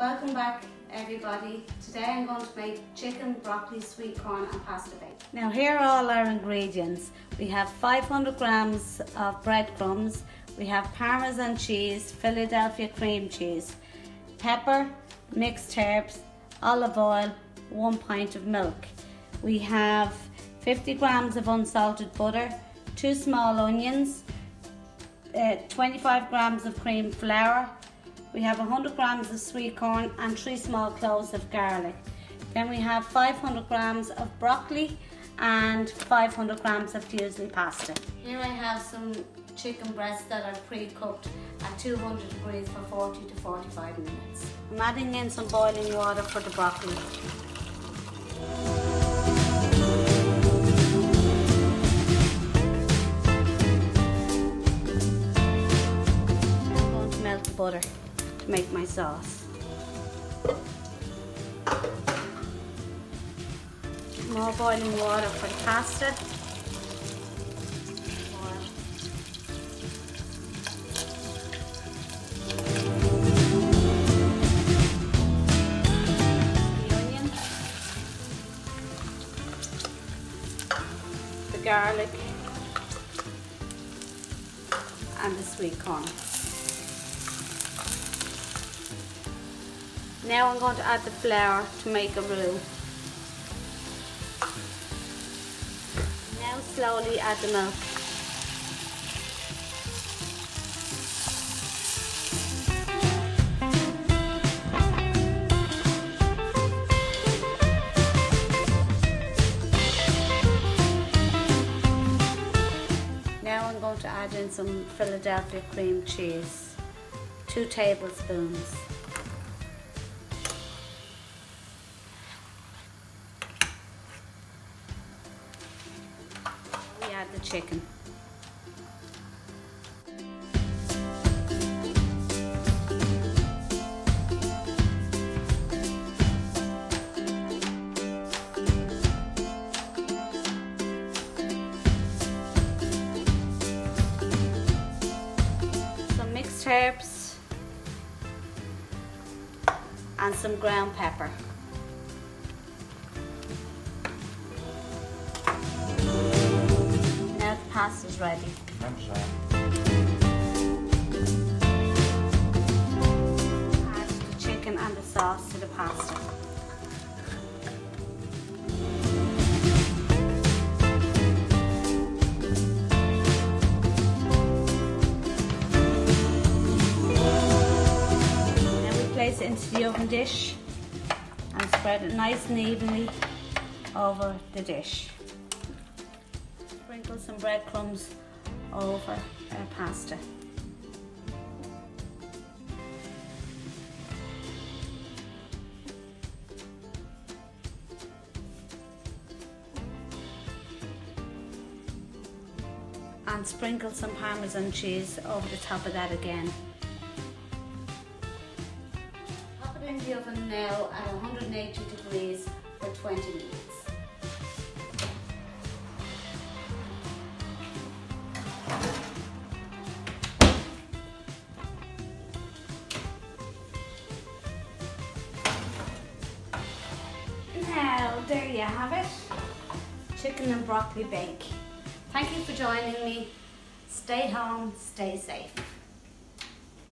Welcome back everybody. Today I'm going to make chicken, broccoli, sweet corn and pasta bake. Now here are all our ingredients. We have 500 grams of breadcrumbs, we have parmesan cheese, Philadelphia cream cheese, pepper, mixed herbs, olive oil, one pint of milk. We have 50 grams of unsalted butter, two small onions, uh, 25 grams of cream flour, we have 100 grams of sweet corn and three small cloves of garlic. Then we have 500 grams of broccoli and 500 grams of fusilli pasta. Here I have some chicken breasts that are pre-cooked at 200 degrees for 40 to 45 minutes. I'm adding in some boiling water for the broccoli. I'm going to melt the butter make my sauce. More boiling water for the pasta. The garlic and the sweet corn. Now I'm going to add the flour to make a roux. Now slowly add the milk. Now I'm going to add in some Philadelphia cream cheese, two tablespoons. Add the chicken. Some mixed herbs and some ground pepper. Pasta's ready. I'm sorry. Add the chicken and the sauce to the pasta. Then we place it into the oven dish and spread it nice and evenly over the dish sprinkle some breadcrumbs over our pasta. And sprinkle some parmesan cheese over the top of that again. Pop it in the oven now at 180 degrees for 20 minutes. There you have it. Chicken and broccoli bake. Thank you for joining me. Stay home, stay safe.